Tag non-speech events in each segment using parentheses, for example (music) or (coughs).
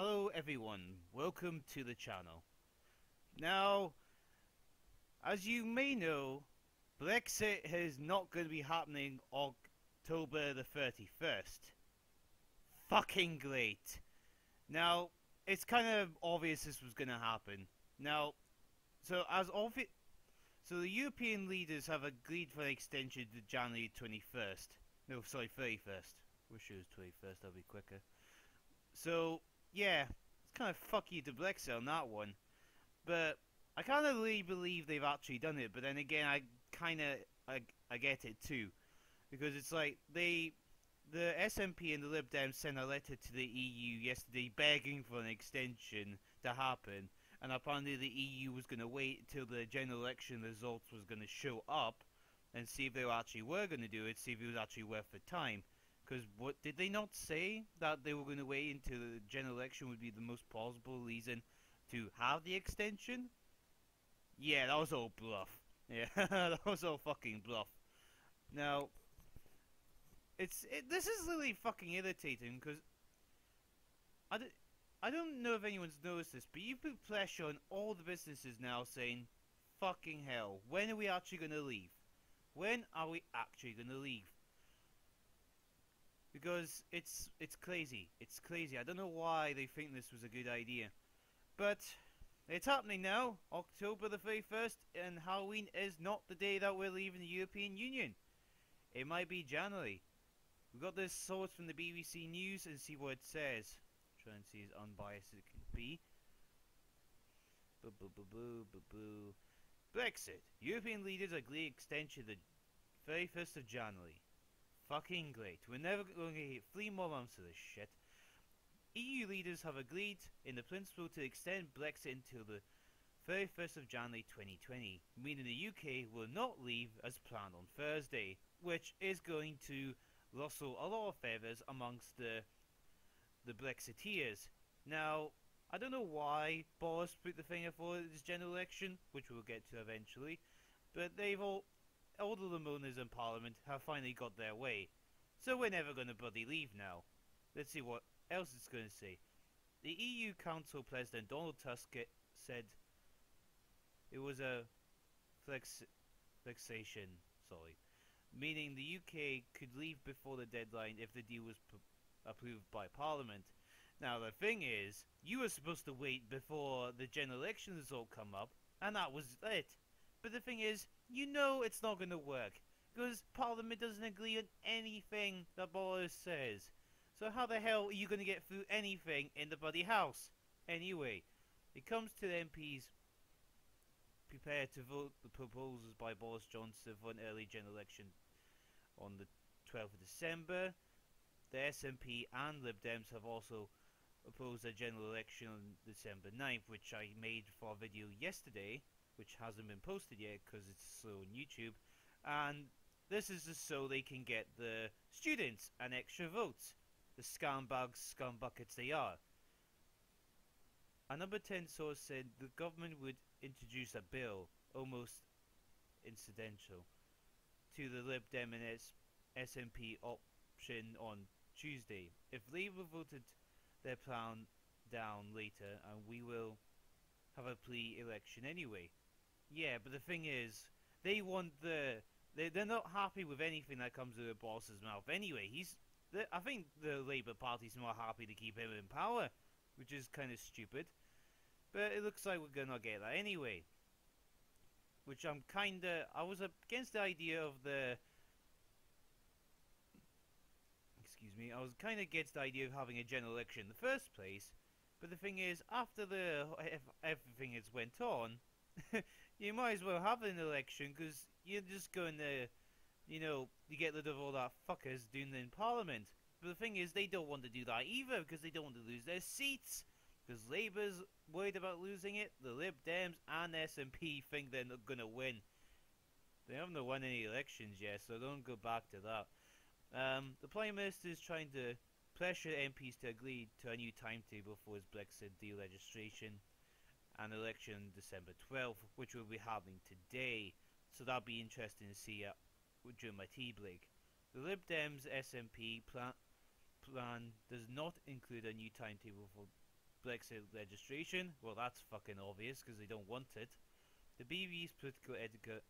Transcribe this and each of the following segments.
Hello everyone, welcome to the channel. Now, as you may know, Brexit is not going to be happening October the 31st. Fucking great. Now, it's kind of obvious this was going to happen. Now, so as obvious, so the European leaders have agreed for an extension to January 21st. No, sorry, 31st. Wish it was 21st, that'd be quicker. So, yeah, it's kind of fuck you to Brexit on that one. But I kind of really believe they've actually done it. But then again, I kind of I, I get it too, because it's like they, the SNP and the Lib Dems sent a letter to the EU yesterday begging for an extension to happen, and apparently the EU was going to wait till the general election results was going to show up, and see if they actually were going to do it, see if it was actually worth the time. Because what did they not say that they were going to wait until the general election would be the most plausible reason to have the extension? Yeah, that was all bluff. (laughs) Yeah, that was all fucking bluff. Now, it's it, this is really fucking irritating because I don't, I don't know if anyone's noticed this, but you put pressure on all the businesses now saying, fucking hell, when are we actually going to leave? When are we actually going to leave? Because it's it's crazy. It's crazy. I don't know why they think this was a good idea. But it's happening now, October the 31st, and Halloween is not the day that we're leaving the European Union. It might be January. We've got this source from the BBC News and see what it says. Try and see as unbiased as it can be. Boo boo boo boo boo boo. Brexit. European leaders agree extension the 31st of January. Fucking great. We're never going to get three more months of this shit. EU leaders have agreed in the principle to extend Brexit until the 31st of January 2020, meaning the UK will not leave as planned on Thursday, which is going to rustle a lot of feathers amongst the the Brexiteers. Now, I don't know why Boris put the finger for this general election, which we'll get to eventually, but they've all all the Lamonas in Parliament have finally got their way. So we're never going to bloody leave now. Let's see what else it's going to say. The EU Council President Donald Tusk said it was a flex flexation, sorry, meaning the UK could leave before the deadline if the deal was approved by Parliament. Now the thing is, you were supposed to wait before the general election result come up, and that was it. But the thing is, you know it's not going to work. Because Parliament doesn't agree on anything that Boris says. So how the hell are you going to get through anything in the bloody House? Anyway, it comes to the MPs prepared to vote the proposals by Boris Johnson for an early general election on the 12th of December. The SNP and Lib Dems have also opposed a general election on December 9th, which I made for a video yesterday which hasn't been posted yet because it's slow on YouTube. And this is just so they can get the students an extra vote. The scumbags, scumbuckets they are. A number 10 source said the government would introduce a bill, almost incidental, to the Lib Dem and SNP option on Tuesday. If Labour voted their plan down later, and we will have a pre-election anyway. Yeah, but the thing is, they want the they they're not happy with anything that comes out of the boss's mouth. Anyway, he's I think the Labour Party's more happy to keep him in power, which is kind of stupid. But it looks like we're gonna get that anyway. Which I'm kinda I was against the idea of the excuse me, I was kinda against the idea of having a general election in the first place. But the thing is, after the (laughs) everything has went on, (laughs) you might as well have an election because you're just going to, you know, you get rid of all that fuckers doing in Parliament. But the thing is, they don't want to do that either because they don't want to lose their seats. Because Labour's worried about losing it, the Lib Dems and SNP think they're not going to win. They haven't won any elections yet, so don't go back to that. Um, the Prime Minister is trying to pressure MPs to agree to a new timetable for his Brexit deal registration an election December 12th, which will be happening today. So that'll be interesting to see uh, during my tea break. The Lib Dems SNP plan, plan does not include a new timetable for Brexit registration. Well, that's fucking obvious because they don't want it. The BBC's political editor,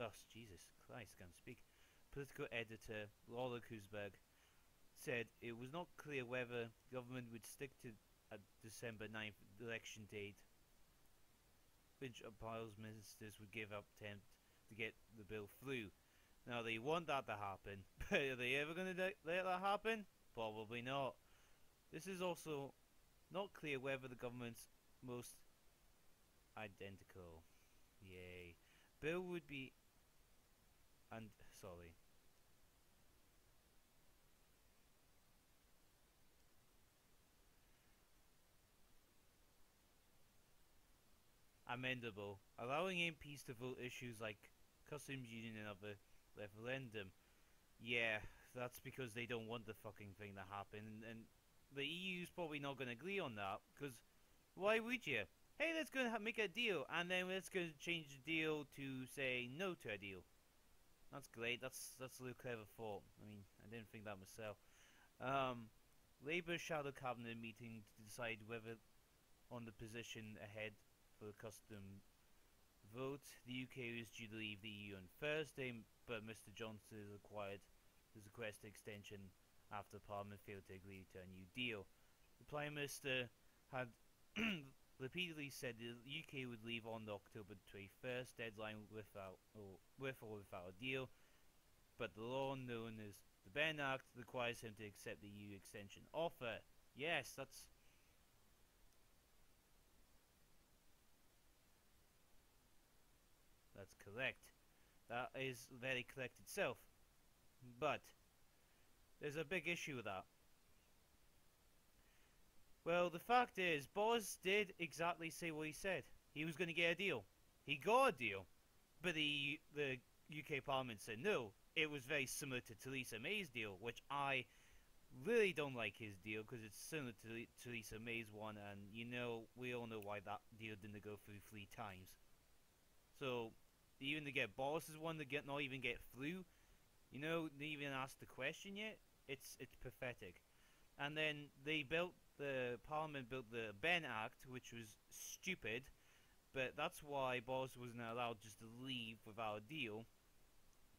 oh Jesus Christ, can't speak. Political editor Laura Kuenssberg said it was not clear whether government would stick to a December 9th election date, which Piles ministers would give up attempt to get the bill through. Now they want that to happen, (laughs) but are they ever going to let that happen? Probably not. This is also not clear whether the government's most identical, yay, bill would be, and sorry, amendable, allowing MPs to vote issues like customs union and other referendum. Yeah, that's because they don't want the fucking thing to happen, and, the EU's probably not going to agree on that, because why would you? Hey, let's go make a deal, and then let's go change the deal to say no to a deal. That's great. That's that's a little clever thought. I mean, I didn't think that myself. Um, Labour shadow cabinet meeting to decide whether on the position ahead for custom vote. The UK is due to leave the EU on Thursday, but Mr Johnson has acquired his request extension after Parliament failed to agree to a new deal. The Prime Minister had (coughs) repeatedly said the UK would leave on the October 21st deadline without or with or without a deal, but the law known as the Benn Act requires him to accept the EU extension offer. Yes, that's that's correct. That is very correct itself. But there's a big issue with that. Well, the fact is, Boz did exactly say what he said. He was going to get a deal. He got a deal. But the, the UK Parliament said no. It was very similar to Theresa May's deal, which I really don't like his deal because it's similar to Theresa May's one, and you know, we all know why that deal didn't go through three times. So, even to get Boris's one to get not even get through, you know, they even asked the question yet. It's it's pathetic. And then they built the Parliament built the Benn Act, which was stupid, but that's why Boris wasn't allowed just to leave without a deal,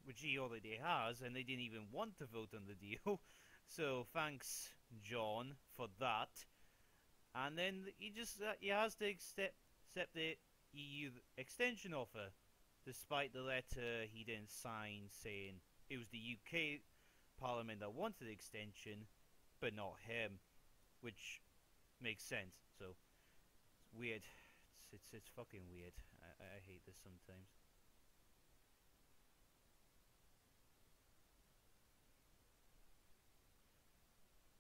which he already has, and they didn't even want to vote on the deal. (laughs) so thanks, John, for that. And then he just uh, he has to accept accept the EU extension offer, despite the letter he didn't sign saying it was the UK Parliament that wanted the extension, but not him which makes sense. So it's weird. It's it's, it's fucking weird. I, I hate this sometimes.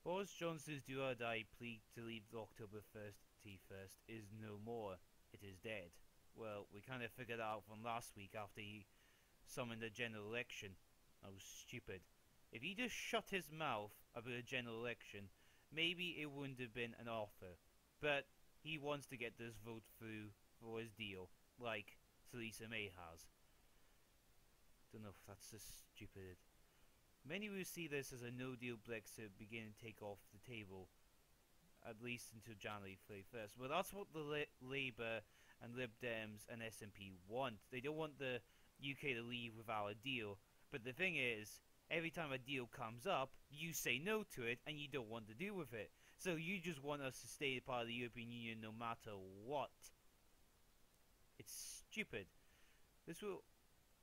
Boris Johnson's do or die plea to leave October 1st T1st is no more. It is dead. Well, we kind of figured out from last week after he summoned a general election. That was stupid. If he just shut his mouth about a general election, maybe it wouldn't have been an offer. But he wants to get this vote through for his deal, like Theresa May has. Don't know if that's just stupid. Many will see this as a no-deal Brexit beginning to take off the table, at least until January 31st. Well, that's what the La Labour and Lib Dems and SNP want. They don't want the UK to leave without a deal. But the thing is, every time a deal comes up, you say no to it and you don't want to deal with it. So you just want us to stay part of the European Union no matter what. It's stupid. This will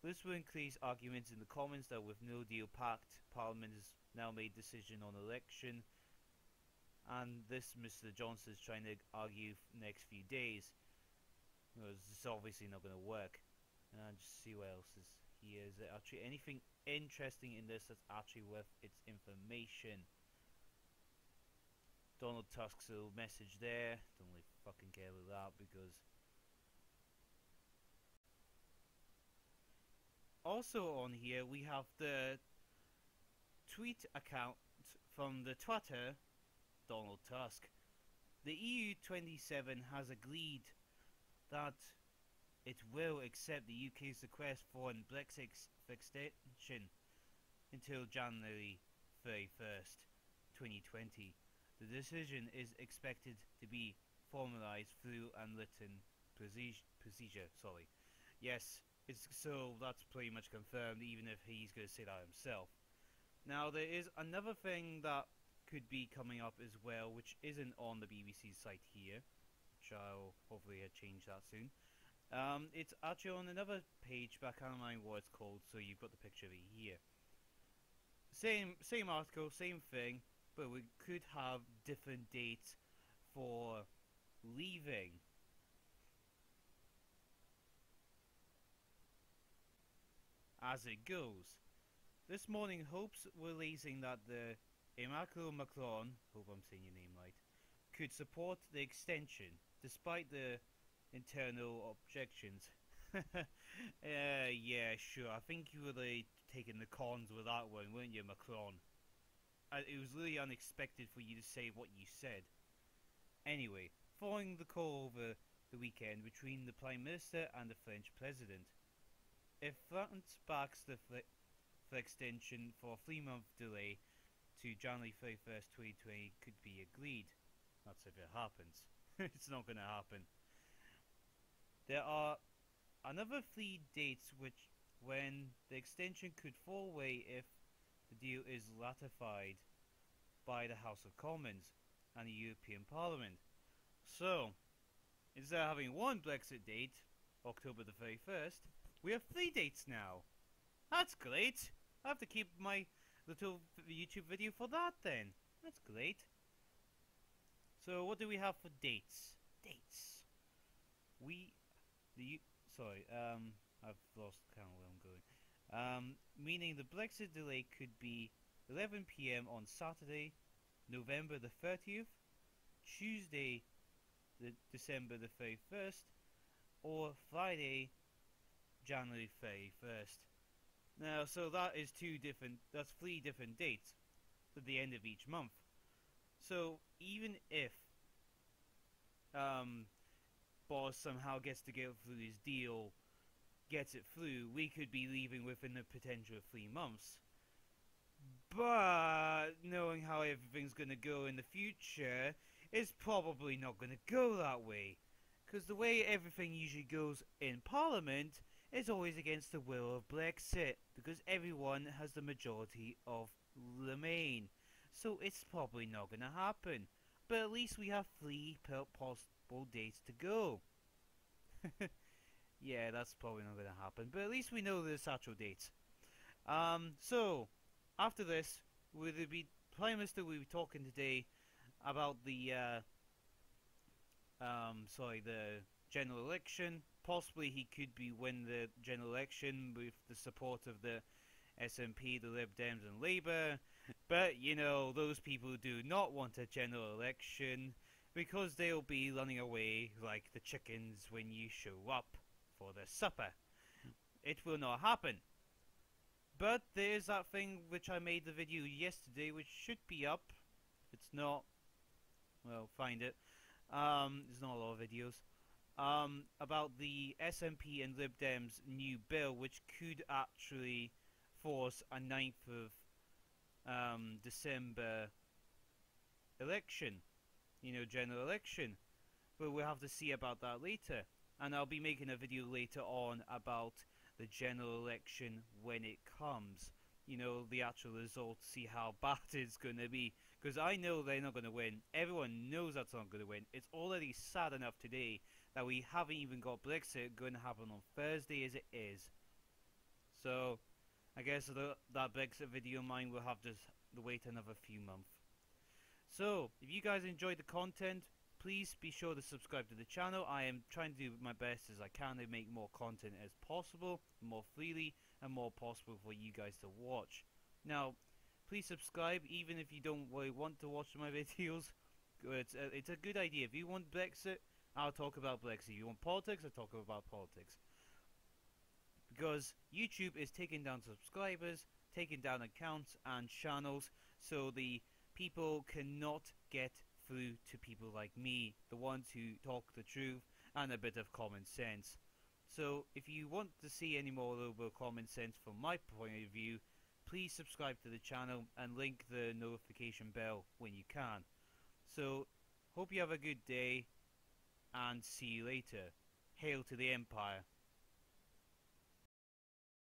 this will increase arguments in the Commons that with no deal pact, Parliament has now made decision on election and this Mr Johnson is trying to argue next few days. It's obviously not going to work. And just see what else is here. Is there actually anything interesting in this that's actually worth its information? Donald Tusk's little message there. Don't really fucking care about that because. Also on here we have the tweet account from the Twitter Donald Tusk. The EU27 has agreed that it will accept the UK's request for an Brexit extension until January 31st, 2020. The decision is expected to be formalized through unwritten procedure. procedure sorry. Yes, it's so that's pretty much confirmed, even if he's going to say that himself. Now there is another thing that could be coming up as well, which isn't on the BBC site here, which I'll hopefully change that soon. Um, it's actually on another page, but I can't remember what it's called, so you've got the picture of it here. Same, same article, same thing, but we could have different dates for leaving. As it goes. This morning, Hopes were raising that the Emmanuel Macron, hope I'm saying your name right, could support the extension despite the internal objections. (laughs) uh, yeah, sure. I think you were taking the cons with that one, weren't you, Macron? Uh, it was really unexpected for you to say what you said. Anyway, following the call over the weekend between the Prime Minister and the French President, if France backs the, the extension for a three-month delay to January 31st, 2020 could be agreed. That's if it happens. (laughs) it's not going to happen. There are another three dates which when the extension could fall away if the deal is ratified by the House of Commons and the European Parliament. So, instead of having one Brexit date, October the 31st, we have three dates now. That's great. I have to keep my little YouTube video for that then. That's great. So what do we have for dates? Dates. We, the, sorry, um, I've lost count where I'm going. Um, meaning the Brexit delay could be 11 p.m. on Saturday, November the 30th, Tuesday, the December the 31st, or Friday, January 31st. Now, so that is two different, that's three different dates at the end of each month. So, even if um, Boss somehow gets to get through his deal, gets it through, we could be leaving within the potential of three months. But, knowing how everything's going to go in the future, it's probably not going to go that way. Because the way everything usually goes in Parliament is always against the will of Brexit because everyone has the majority of Remain. So it's probably not going to happen. But at least we have three possible dates to go. (laughs) yeah, that's probably not going to happen. But at least we know the actual dates. Um, so, after this, there be Prime Minister will be talking today about the uh, um, sorry, the general election possibly he could be win the general election with the support of the SNP, the Lib Dems, and Labour. But you know, those people do not want a general election because they'll be running away like the chickens when you show up for the supper. It will not happen. But there's that thing which I made the video yesterday, which should be up. It's not, well, find it. Um, there's not a lot of videos um, about the SNP and Lib Dems new bill, which could actually force a 9th of um, December election, you know, general election. But we'll have to see about that later. And I'll be making a video later on about the general election when it comes. You know, the actual results, see how (laughs) bad it's going to be. Because I know they're not going to win. Everyone knows that's not going to win. It's already sad enough today that we haven't even got Brexit going to happen on Thursday as it is. So, I guess the, that Brexit video of mine will have to wait another few months. So, if you guys enjoyed the content, please be sure to subscribe to the channel. I am trying to do my best as I can to make more content as possible, more freely, and more possible for you guys to watch. Now, please subscribe even if you don't really want to watch my (laughs) videos. It's a, it's a good idea. If you want Brexit, I'll talk about Brexit. If you want politics, I'll talk about politics. Because YouTube is taking down subscribers, taking down accounts and channels, so the people cannot get through to people like me, the ones who talk the truth and a bit of common sense. So if you want to see any more little common sense from my point of view, please subscribe to the channel and link the notification bell when you can. So, hope you have a good day and see you later. Hail to the Empire.